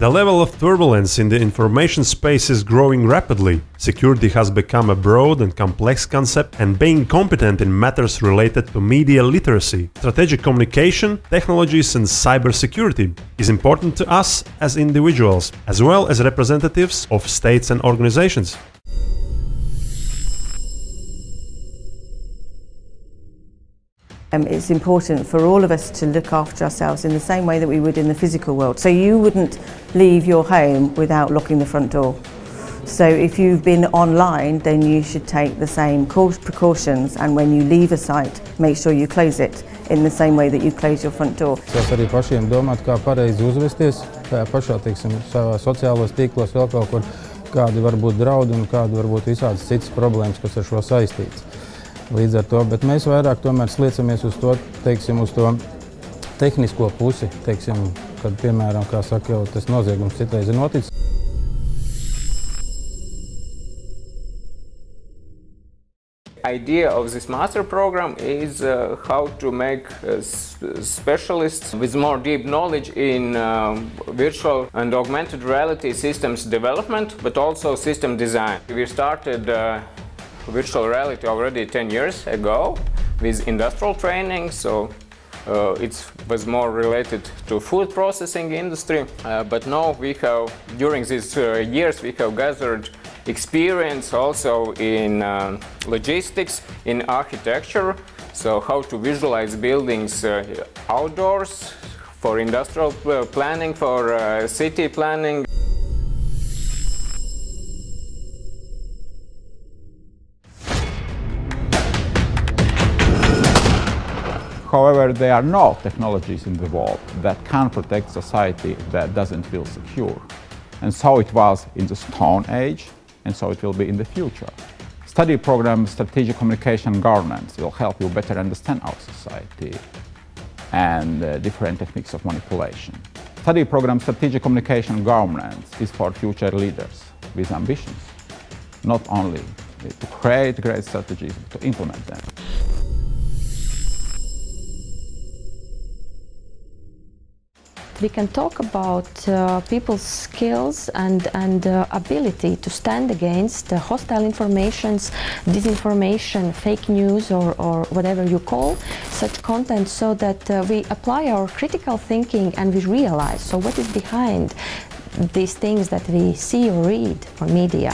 The level of turbulence in the information space is growing rapidly. Security has become a broad and complex concept, and being competent in matters related to media literacy, strategic communication, technologies, and cybersecurity is important to us as individuals, as well as representatives of states and organizations. Um, it's important for all of us to look after ourselves in the same way that we would in the physical world. So you wouldn't leave your home without locking the front door. So if you've been online, then you should take the same precautions and when you leave a site, make sure you close it in the same way that you close your front door. Tas arī pašiem domāt, kā pareizi uzvesties, kā pašā, teiksim, savā sociālos tīklos vēl kaut kur, kādi var būt draudi un kādi var būt visādas citas problēmas, kas ar šo saistītas. Līdz ar to, bet mēs vairāk tomēr sliecamies uz to, teiksim, uz to tehnisko pusi, teiksim, kad, piemēram, kā saka, jau tas noziegums citreiz ir noticis. idea of this master program is uh, how to make uh, specialists with more deep knowledge in um, virtual and augmented reality systems development but also system design. We started uh, virtual reality already 10 years ago with industrial training so uh, it was more related to food processing industry uh, but now we have during these uh, years we have gathered experience also in uh, logistics, in architecture, so how to visualize buildings uh, outdoors, for industrial uh, planning, for city planning. However, there are no technologies in the world that can protect society that doesn't feel secure. And so it was in the Stone Age, and so it will be in the future. Study program Strategic Communication Governance will help you better understand our society and uh, different techniques of manipulation. Study program Strategic Communication Governance is for future leaders with ambitions, not only to create great strategies, but to implement them. We can talk about uh, people's skills and, and uh, ability to stand against uh, hostile informations, disinformation, fake news or, or whatever you call such content so that uh, we apply our critical thinking and we realize so what is behind these things that we see or read on media.